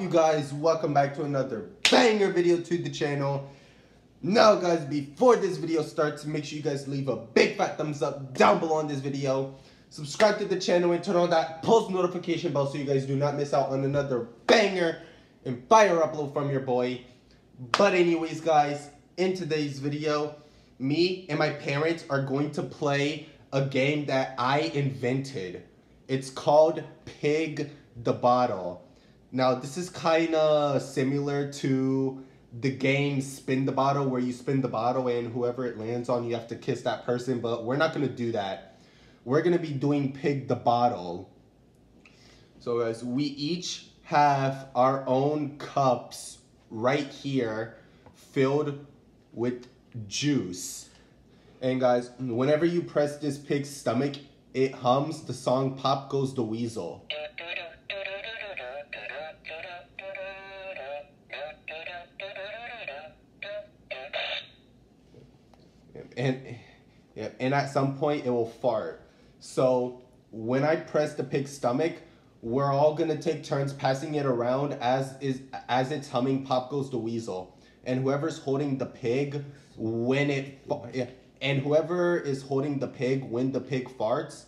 you guys welcome back to another banger video to the channel. Now guys before this video starts make sure you guys leave a big fat thumbs up down below on this video. Subscribe to the channel and turn on that post notification bell so you guys do not miss out on another banger and fire upload from your boy. But anyways guys in today's video me and my parents are going to play a game that i invented. It's called pig the bottle now, this is kind of similar to the game Spin the Bottle, where you spin the bottle and whoever it lands on, you have to kiss that person, but we're not going to do that. We're going to be doing Pig the Bottle. So, guys, we each have our own cups right here filled with juice. And, guys, whenever you press this pig's stomach, it hums the song Pop Goes the Weasel. And yeah, and at some point it will fart. So when I press the pig's stomach, we're all gonna take turns passing it around as is as it's humming. Pop goes the weasel, and whoever's holding the pig when it yeah, and whoever is holding the pig when the pig farts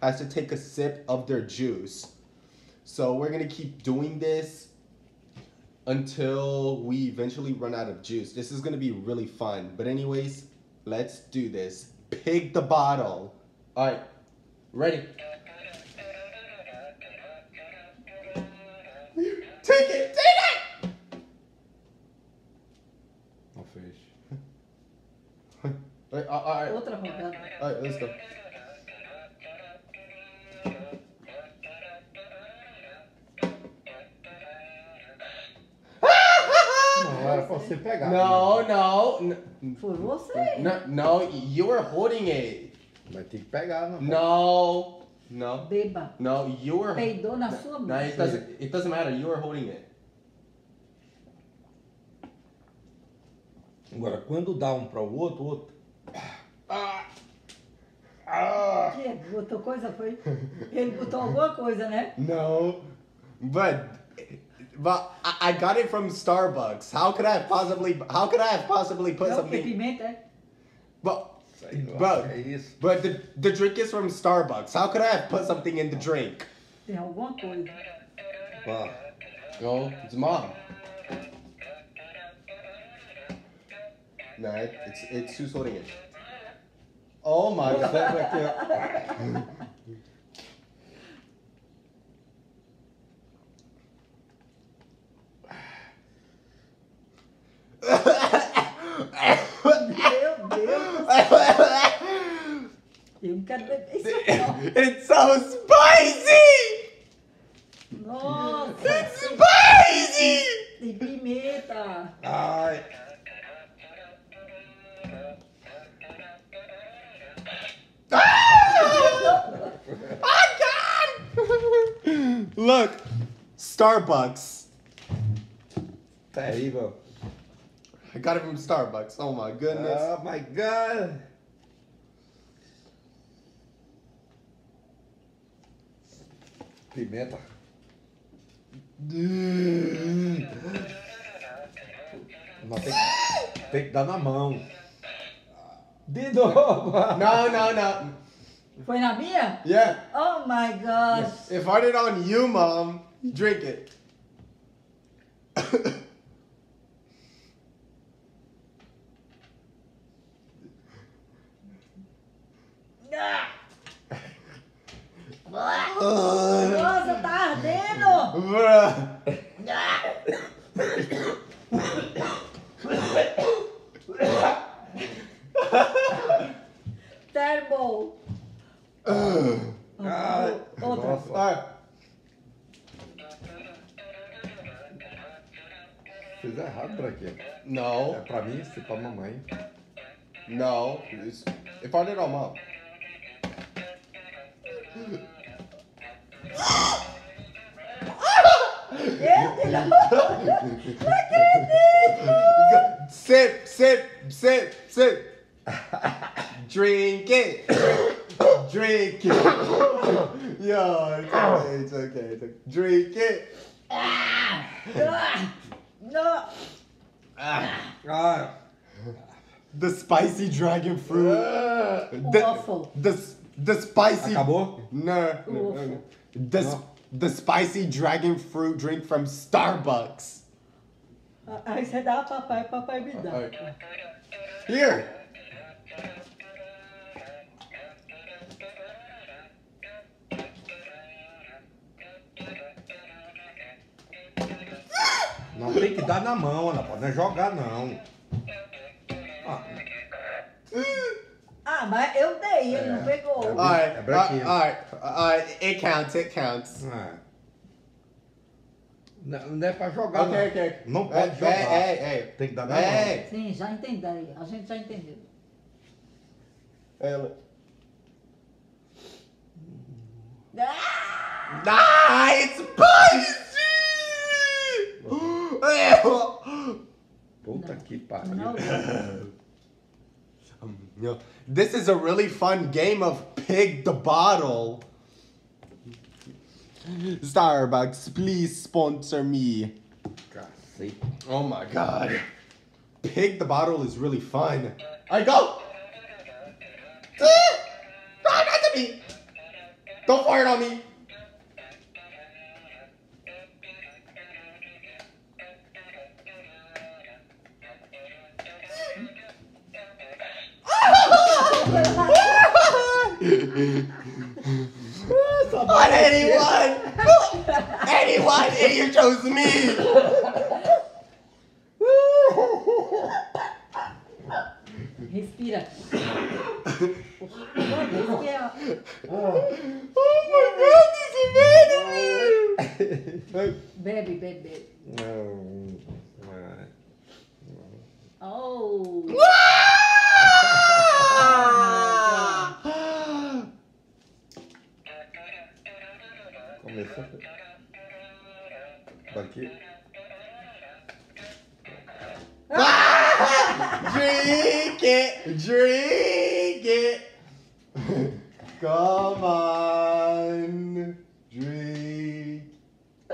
has to take a sip of their juice. So we're gonna keep doing this until we eventually run out of juice. This is gonna be really fun. But anyways, Let's do this. Pig the bottle. All right, ready. Take it, take it! No fish. all right, all right. All right, let's go. Você pegar. No, no, n- Foi você. no, no, you were holding it. Vai ter que pegar, não. No, no, Beba. no, you were. Peidou na sua No, it boca. doesn't. It doesn't matter. You were holding it. Agora, quando dá um para o outro, o outro. Ah, ah. Que botou coisa foi. Ele botou alguma coisa, né? No, but but I, I got it from Starbucks. How could I have possibly? How could I have possibly put Não, porque something? pimenta é. But oh, Bro. but the the drink is from Starbucks. How could I have put something in the drink? Tem alguma coisa. Pá. No, it's mom. No, it, it's it's who's holding it. Oh my god! Oh God! Look, Starbucks. Terrível. I got it from Starbucks. Oh my goodness. Oh my god. Pimenta. Mas tem, que- tem que dar na mão. De novo. No, no, no. Foi na minha? Yeah. Oh my gosh. If I did on you, mom, drink it. Terrible. Ugh. Ai, Outra. nossa. Alright. Fiz errado pra quê? É No, pra mim, se pra mamãe. no. It's- If I did on mom. Eu de novo. Sip, sip, sip, The spicy dragon fruit. The, Waffle. the, the spicy. acabou? No, no. The, the spicy dragon fruit drink from Starbucks. Aí você dá pra papai, papai me dá. Here. Não tem que dar na mão, Ana Paula. Não é jogar, não. Ah, mas eu dei, ele não É. pegou. Alright. É branquinho. Alright. Alright. It counts. It counts. é. Não, não é pra jogar, Ok, não. ok. Não pode Ei, jogar. Ei, ei, Tem que dar na ei. Sim, já entendi. A gente já entendeu. Look. Ah! Ah, it's spicy! mão. Puta que pariu. Não. This is a really fun game of pig the bottle. Starbucks, please sponsor me. Oh my god. Pig the bottle is really fun. Alright, go! Ah! Not to me! Don't fire on me! On anyone! anyone! And you chose me! Respira. Respira. Oh my god, this is amazing! Bebe, bebe, bebe. Não. é. Oh! Drink it! Drink it! Come on! Drink!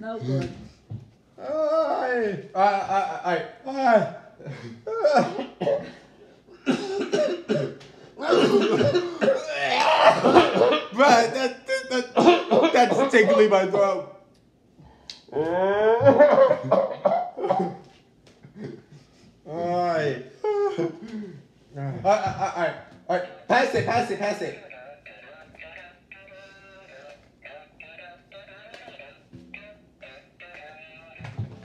No good. Ai! Alright, alright, Ai! Bruh, that, that, that, that's tickling my throat. Ai! Alright, alright, alright. Pass it, pass it, pass it.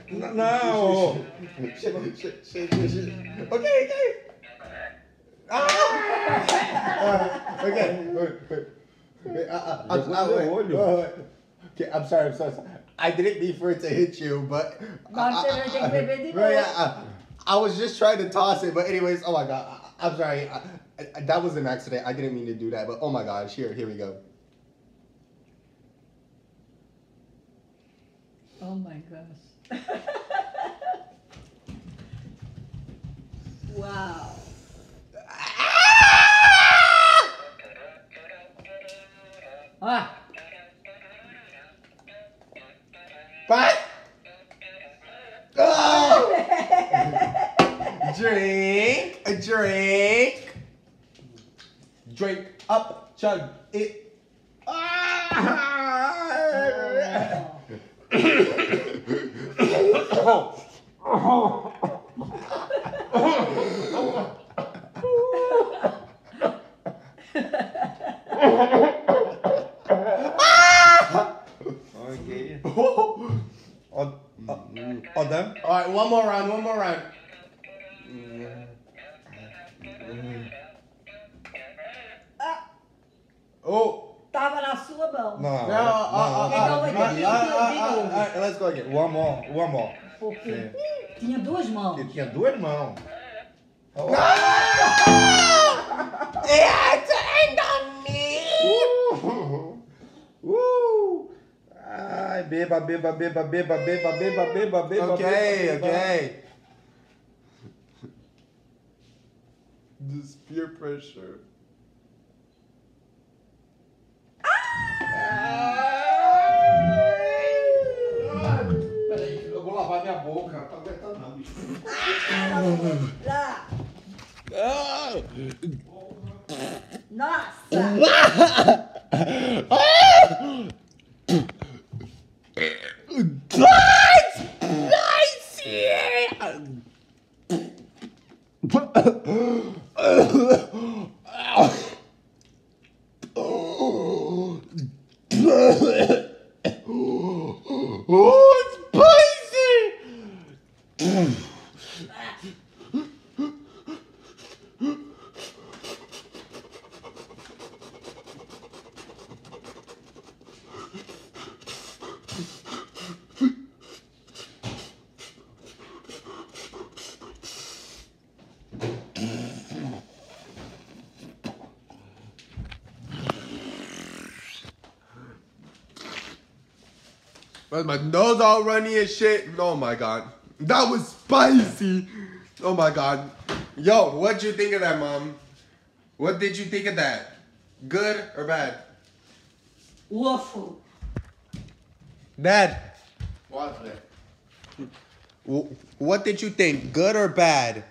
N- Não! Shit, shit, shit, shit, shit. Okay, okay. Ah! Alright, okay, wait, wait. wait uh, uh, I'm, uh, wait, wait. Okay, I'm sorry, I'm sorry. sorry. I didn't mean for it to hit you, but. Mas você vai ter que beber de Well, novo. yeah, uh, I was just trying to toss it, but anyways, oh my god, I, I'm sorry. I, I, that was an accident. I didn't mean to do that, but oh my gosh, here, here we go. Oh my gosh. wow. Ah! What? Oh! drink, a drink, drink up, chug it. Ah! Ok. one more round, one more round. Ah. Oh. Tava na sua mão. Não, não, não. Eu estava No. No. Uh, uh, ah, let's go again. One more, one more. Porque yeah. tinha duas mãos. Porque tinha duas mãos. Oh. Ah! Yeah! Beba, beba, beba, beba, beba, beba, beba, beba. Ok, beba, ok. This peer pressure. Peraí, eu vou lavar minha boca. Não tá aguentando não, bicho. Ah! Nossa! Ah! My nose all runny and shit. Oh my god. That was spicy. Oh my god. Yo, what'd you think of that, mom? What did you think of that? Good or bad? Awful. Dad, What's that? wh- what did you think? Good or bad?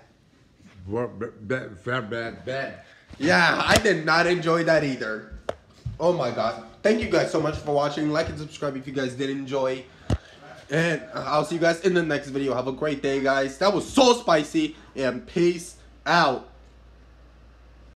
Bad, bad, bad, bad. Yeah, I did not enjoy that either. Oh my god. Thank you guys so much for watching. Like and subscribe if you guys did enjoy. And I'll see you guys in the next video. Have a great day, guys. That was so spicy. And peace out.